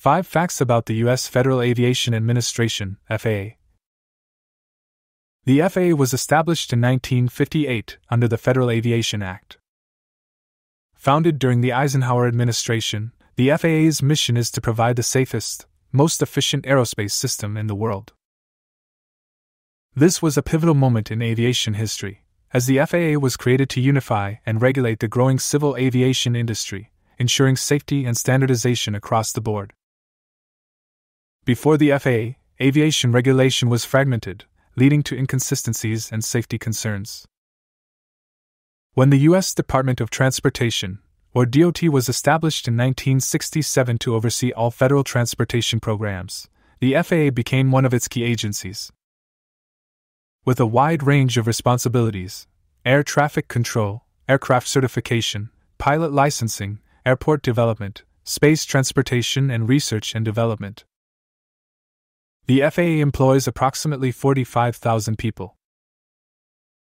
5 Facts about the U.S. Federal Aviation Administration, FAA. The FAA was established in 1958 under the Federal Aviation Act. Founded during the Eisenhower administration, the FAA's mission is to provide the safest, most efficient aerospace system in the world. This was a pivotal moment in aviation history, as the FAA was created to unify and regulate the growing civil aviation industry, ensuring safety and standardization across the board. Before the FAA, aviation regulation was fragmented, leading to inconsistencies and safety concerns. When the U.S. Department of Transportation, or DOT, was established in 1967 to oversee all federal transportation programs, the FAA became one of its key agencies. With a wide range of responsibilities air traffic control, aircraft certification, pilot licensing, airport development, space transportation, and research and development. The FAA employs approximately 45,000 people.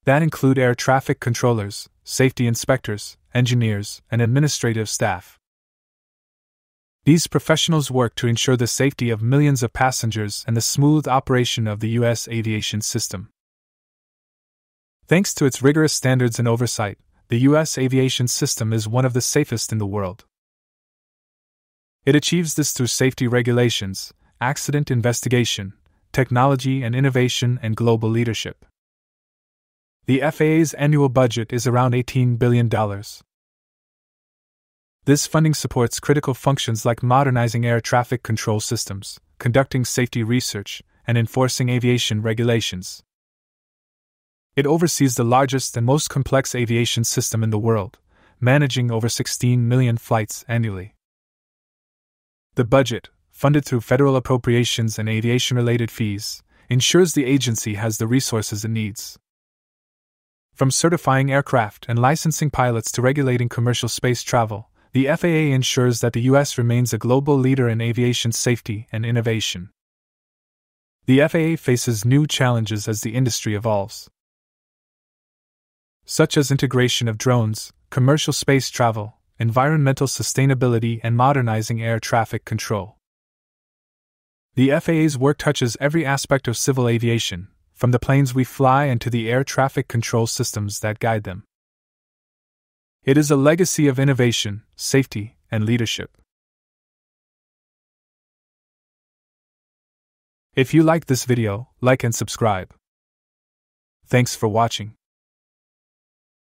That include air traffic controllers, safety inspectors, engineers, and administrative staff. These professionals work to ensure the safety of millions of passengers and the smooth operation of the U.S. aviation system. Thanks to its rigorous standards and oversight, the U.S. aviation system is one of the safest in the world. It achieves this through safety regulations, accident investigation, technology and innovation, and global leadership. The FAA's annual budget is around $18 billion. This funding supports critical functions like modernizing air traffic control systems, conducting safety research, and enforcing aviation regulations. It oversees the largest and most complex aviation system in the world, managing over 16 million flights annually. The budget, funded through federal appropriations and aviation related fees, ensures the agency has the resources it needs. From certifying aircraft and licensing pilots to regulating commercial space travel, the FAA ensures that the U.S. remains a global leader in aviation safety and innovation. The FAA faces new challenges as the industry evolves such as integration of drones, commercial space travel, environmental sustainability, and modernizing air traffic control. The FAA's work touches every aspect of civil aviation, from the planes we fly and to the air traffic control systems that guide them. It is a legacy of innovation, safety, and leadership. If you like this video, like and subscribe. Thanks for watching.